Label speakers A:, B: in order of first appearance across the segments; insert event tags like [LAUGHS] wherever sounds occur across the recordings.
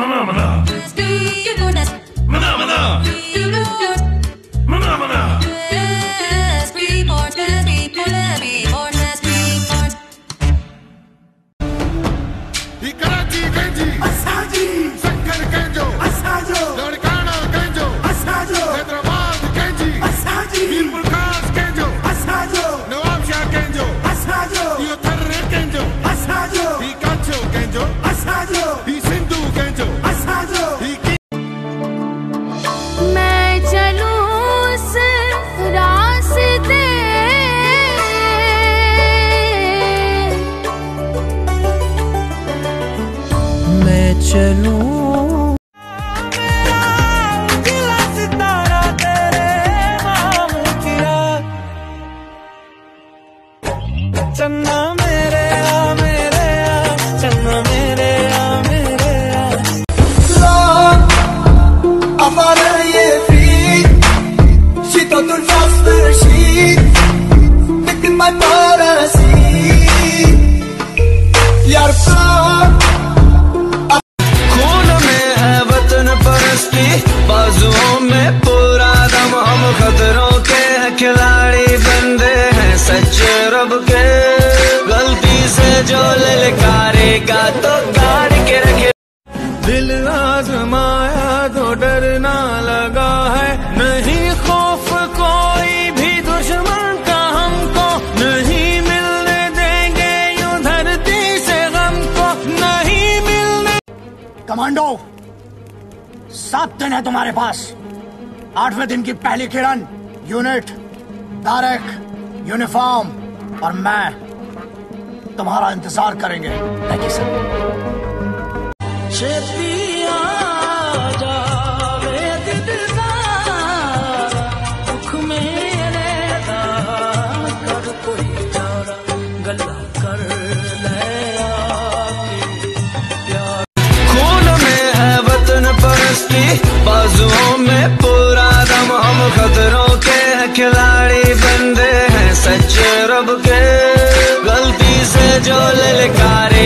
A: Phenomena.
B: मैं चलूँ
C: तो गाड़ के रखे। दिल आजमाया तो डरना लगा है। नहीं खौफ कोई भी दुश्मन का हमको। नहीं मिलने देंगे यूँ धरती से गम नहीं मिलने
D: कमांडो सात दिन है तुम्हारे पास। आठवें दिन की पहली किरण यूनिट तारक यूनिफॉर्म और मैं। तुम्हारा इंतज़ार करेंगे। थैंक यू सर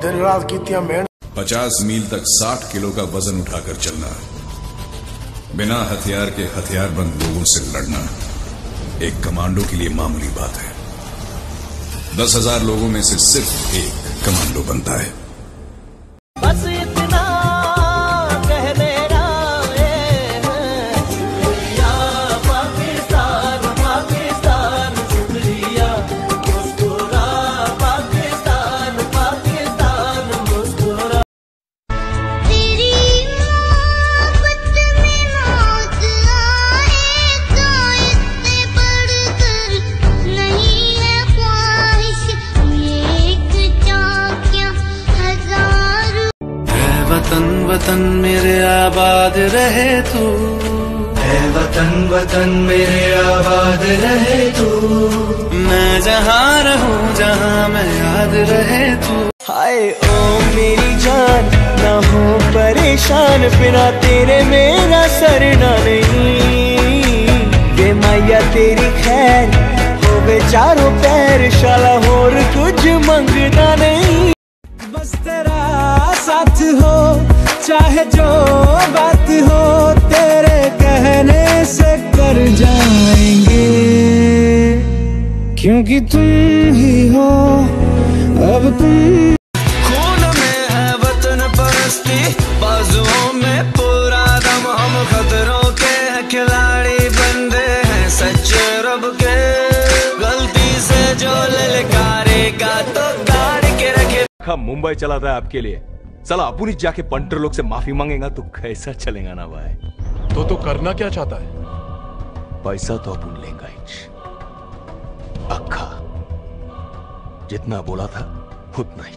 A: दिन रात की मेहनत
E: पचास मील तक साठ किलो का वज़न उठाकर चलना। बिना हथियार के हथियारबंद लोगों से लड़ना एक कमांडो के लिए मामूली बात है। दस हज़ार लोगों में से सिर्फ़ एक कमांडो बनता है।
C: रहे तू। है वतन वतन मेरे आबाद रहे तू। मैं जहाँ रहूँ जहाँ मैं याद रहे तू। हाय ओ मेरी जान ना हो परेशान बिना तेरे मेरा सरना नहीं। वे मैया तेरी खैर हो वे चारों पैर शाला और कुछ मंगना नहीं। बस तेरा साथ हो चाहे जो बात जाएँगे। क्योंकि तुम ही हो अब तुम खून में है वतन परस्ती बाजुओं में पूरा दम। हम खतरों के खिलाड़ी बंदे हैं सच्चे रब के। गलती से जो ललकारेगा तो गाड़ के रखे।
F: हम मुंबई चला था आपके लिए। साला अपुनी जाके पंटर लोग से माफ़ी मांगेगा तो कैसा चलेगा ना भाई?
G: तो तो करना क्या चाहता है?
F: पैसा तो अपन लेगा इच। अखा जितना बोला था उतना ही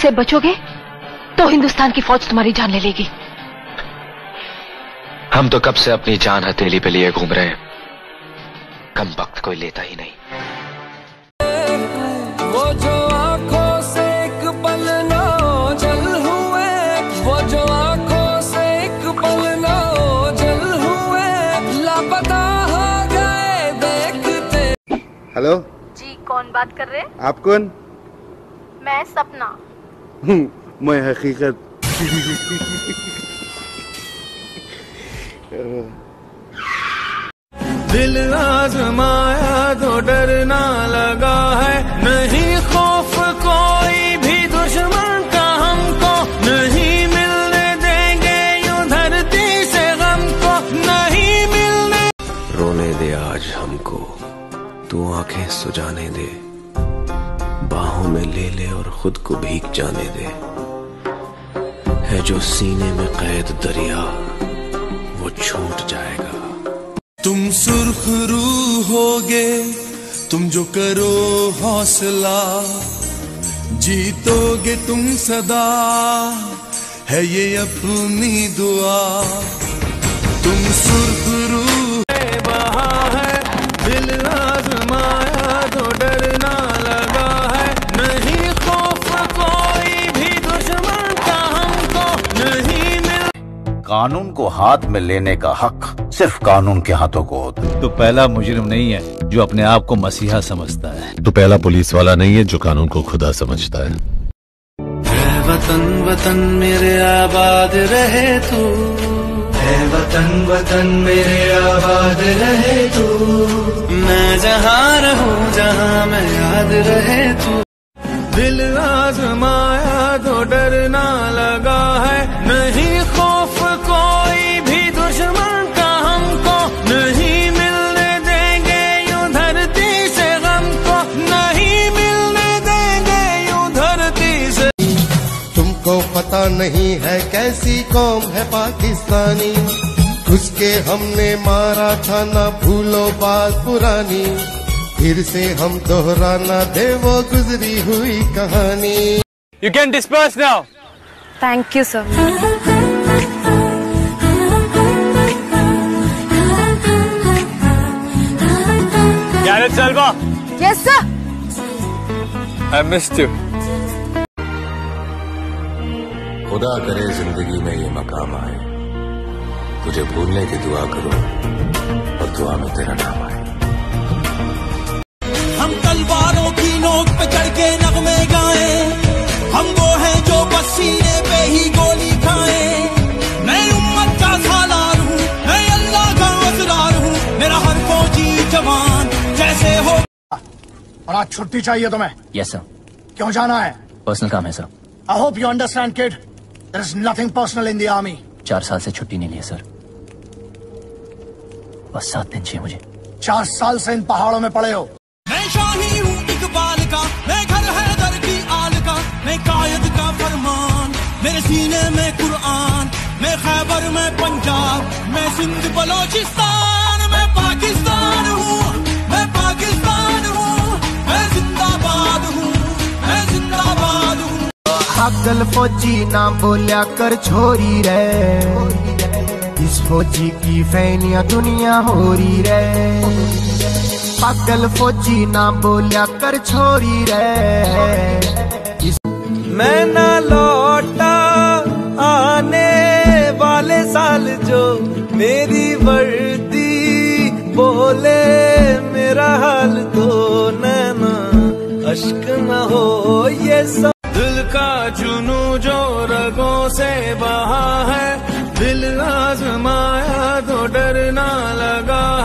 H: उससे बचोगे तो हिंदुस्तान की फौज तुम्हारी जान ले लेगी।
I: हम तो कब से अपनी जान हथेली पे लिए घूम रहे हैं। कम वक्त कोई लेता ही नहीं।
C: वो जो आँखों से एक पल ना जल हुए वो जो आँखों से एक पल ना जल हुए लापता हो गए देखते।
J: हेलो?
H: जी कौन बात कर रहे हैं?
J: आप कौन?
H: मैं सपना। [LAUGHS]
J: मैं हकीकत [LAUGHS]
C: दिल आजमाया तो डरना लगा है। नहीं खौफ कोई भी दुश्मन का हमको। नहीं मिलने देंगे यूँ धरती से गम को नहीं मिलने
I: रोने दे आज हमको। तू आँखें सुजाने दे। बाहों में ले ले और खुद को भीग जाने दे। है जो सीने में कैद दरिया, वो छूट जाएगा।
C: तुम सुर्ख रू होगे, तुम जो करो हौसला, जीतोगे तुम सदा। है ये अपनी दुआ। तुम सुर्ख
K: कानून को हाथ में लेने का हक सिर्फ़ कानून के हाथों को होता है।
L: तो पहला मुजरिम नहीं है जो अपने आप को मसीहा समझता है।
M: तो पहला पुलिस वाला नहीं है जो कानून को खुदा समझता है।
C: वतन वतन मेरे आबाद रहे तू। है वतन वतन मेरे आबाद रहे तू। मैं जहाँ रहूँ जहाँ मैं याद रहे तू। दिल आजमाया तो डरना लगा।
N: तुमको पता नहीं है कैसी कौम है पाकिस्तानी। उसके हमने मारा था ना भूलो बात पुरानी। फिर से हम दोहराना दे वो गुजरी हुई कहानी।
C: You can disperse now.
H: Thank
C: you sir
H: yes sir
C: I missed you.
I: खुदा करे ज़िंदगी में ये मकाम आए। तुझे भूलने की दुआ करो और दुआ में तेरा नाम आए।
C: हम तलवारों की नोक पे चढ़ के नगमे गाए। हम वो हैं जो बस सीने पे ही गोली खाए। मैं उम्मत का सालार हूँ मैं अल्लाह का असरार हूँ। मेरा हर फौजी जवान जैसे हो।
D: और आज छुट्टी चाहिए तुम्हें।
L: यस सर
D: क्यों जाना है?
L: पर्सनल काम है sir
D: I hope you understand kid there is nothing personal in the army
L: चार साल से छुट्टी नहीं ली है सर। बस सात दिन चाहिए मुझे।
D: चार साल से इन पहाड़ों में पड़े हो।
C: मैं शाही हूँ इकबाल का मैं घर है दर की आल का मैं कायद का फरमान मेरे सीने में कुरआन मैं खैबर में पंजाब मैं सिंध बलोचिस्तान मैं पाकिस्तान।
O: पागल फौजी ना बोलिया कर छोरी रे। इस फौजी की फैनिया दुनिया हो रही रे। पागल फौजी ना बोलिया कर छोरी रे। इस
C: मैं ना लौटा आने वाले साल जो मेरी वर्दी बोले, मेरा हाल तो नैना अश्क न हो ये सब का चुनू जो रगों से बहा है। दिल आजमाया तो डरना लगा